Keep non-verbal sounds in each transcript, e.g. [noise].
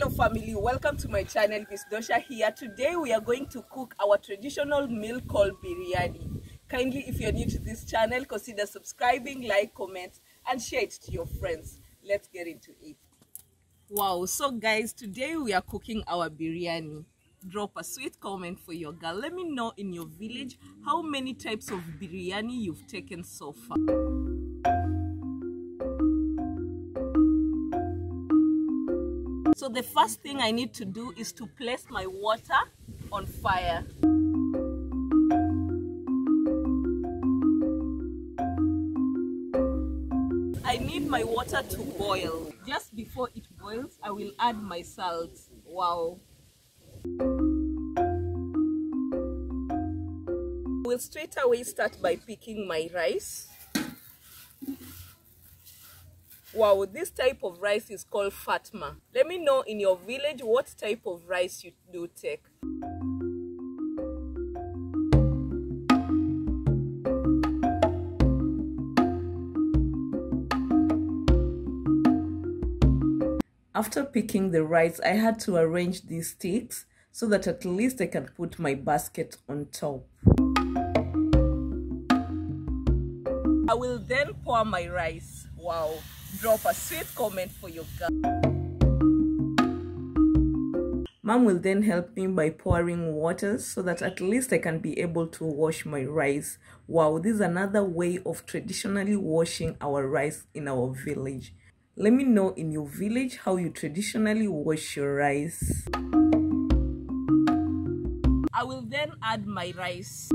hello family. Welcome to my channel miss dosha here. Today we are going to cook our traditional meal called biryani. Kindly if you're new to this channel consider subscribing like comment and share it to your friends. Let's get into it. Wow. So guys today we are cooking our biryani. Drop a sweet comment for your girl. Let me know in your village how many types of biryani you've taken so far So the first thing I need to do is to place my water on fire. I need my water to boil. Just before it boils, I will add my salt. Wow. We'll straight away start by picking my rice. Wow, this type of rice is called Fatma. Let me know in your village what type of rice you do take. After picking the rice, I had to arrange these sticks so that at least I can put my basket on top. I will then pour my rice. Wow drop a sweet comment for your girl. Mom will then help me by pouring water so that at least I can be able to wash my rice. Wow, this is another way of traditionally washing our rice in our village. Let me know in your village how you traditionally wash your rice. I will then add my rice.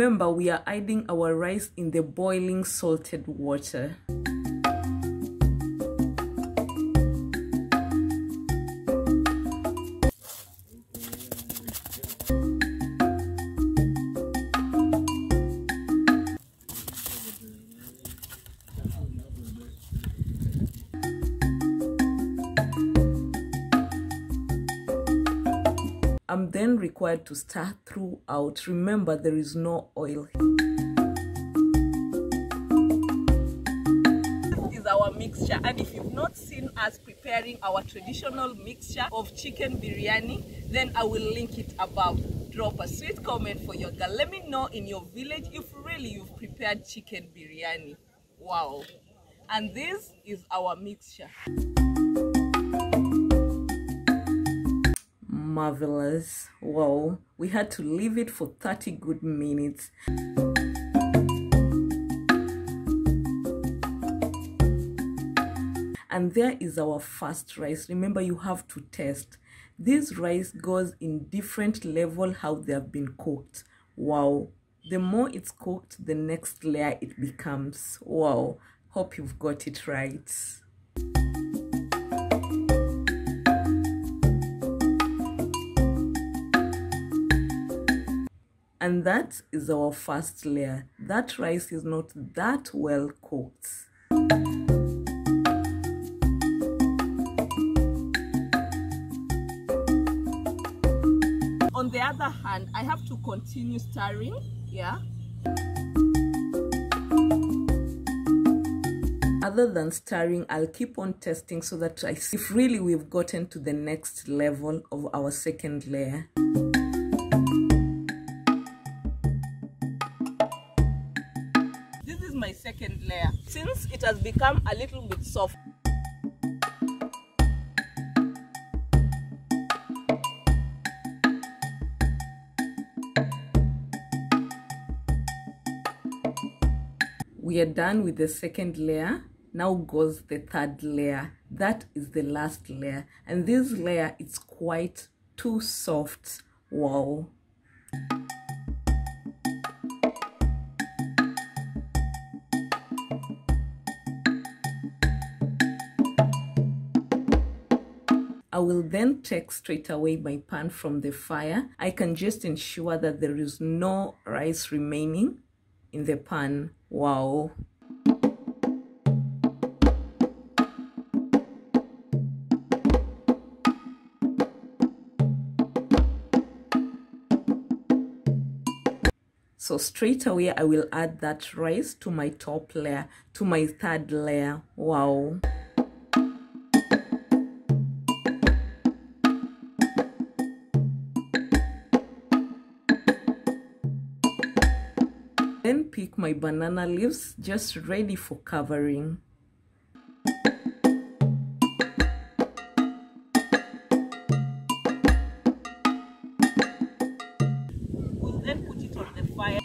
Remember, we are adding our rice in the boiling salted water. Required to stir throughout. Remember, there is no oil. This is our mixture, and if you've not seen us preparing our traditional mixture of chicken biryani, then I will link it above. Drop a sweet comment for your girl. Let me know in your village if really you've prepared chicken biryani. Wow. And this is our mixture. Marvelous. Wow we had to leave it for 30 good minutes. And there is our first rice. Remember you have to test. This rice goes in different level how they have been cooked. Wow. The more it's cooked the next layer it becomes. Wow. Hope you've got it right and that is our first layer. That rice is not that well cooked. On the other hand i have to continue stirring yeah? Other than stirring i'll keep on testing so that i see if really we've gotten to the next level of our second layer since it has become a little bit soft. We are done with the second layer. Now goes the third layer. That is the last layer. And this layer is quite too soft. Wow I will then take straight away my pan from the fire. I can just ensure that there is no rice remaining in the pan. Wow. so straight away i will add that rice to my top layer to my third layer wow pick my banana leaves just ready for covering. We'll then put it on the fire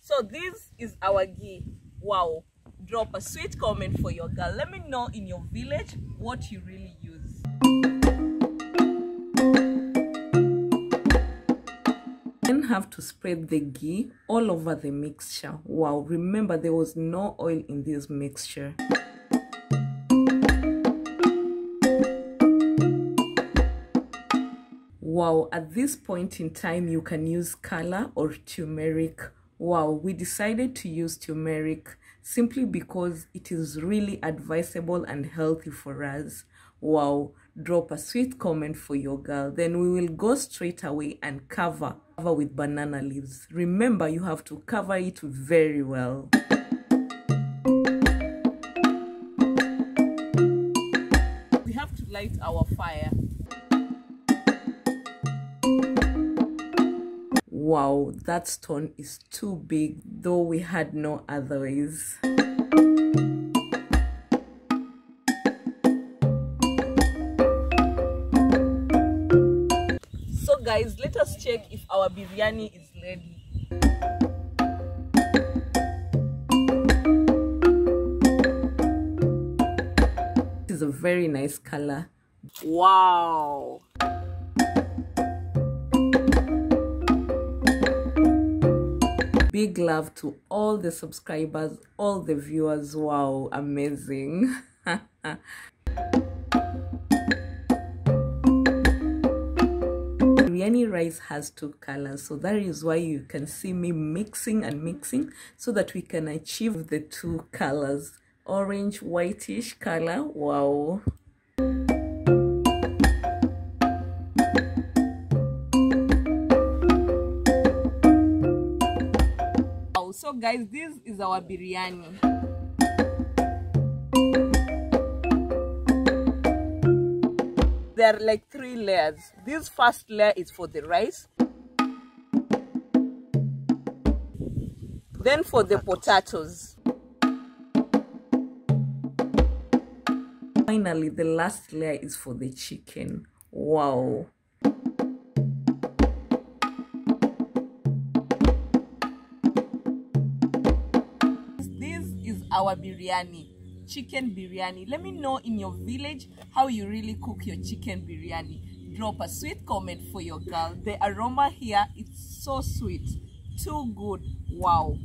so this is our ghee. Wow. Drop a sweet comment for your girl. Let me know in your village what you really use then have to spread the ghee all over the mixture. Wow remember there was no oil in this mixture. Wow at this point in time you can use color or turmeric. Wow we decided to use turmeric simply because it is really advisable and healthy for us. Wow drop a sweet comment for your girl then we will go straight away and cover cover with banana leaves. Remember you have to cover it very well. We have to light our fire. Wow that stone is too big though we had no other ways guys let us check if our biryani is ready. This is a very nice color. Wow. Big love to all the subscribers all the viewers. Wow amazing [laughs] biryani rice has two colors. So that is why you can see me mixing and mixing so that we can achieve the two colors. Orange whitish color. Wow. So guys this is our biryani there are like three layers. This first layer is for the rice. Then for the potatoes. Finally the last layer is for the chicken. Wow. This is our biryani chicken biryani. Let me know in your village how you really cook your chicken biryani. Drop a sweet comment for your girl. The aroma here is so sweet. Too good. Wow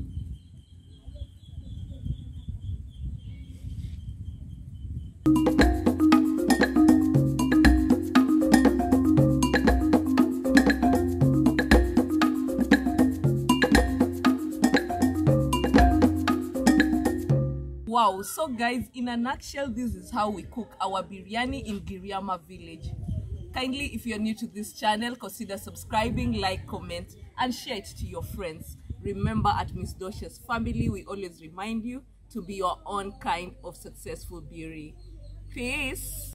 wow so guys in a nutshell this is how we cook our biryani in giriama village. Kindly if you're new to this channel consider subscribing like comment and share it to your friends. Remember at miss dosha's family we always remind you to be your own kind of successful beauty peace